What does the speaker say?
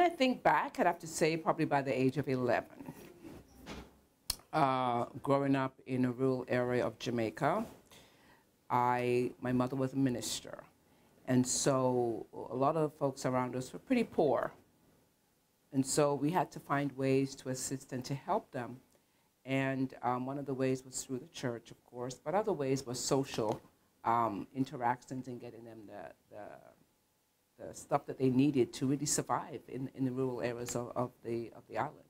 When I think back, I'd have to say probably by the age of 11. Uh, growing up in a rural area of Jamaica, I, my mother was a minister. And so a lot of the folks around us were pretty poor. And so we had to find ways to assist and to help them. And um, one of the ways was through the church, of course, but other ways was social um, interactions and getting them the, the, the, stuff that they needed to really survive in, in the rural areas of, of, the, of the island.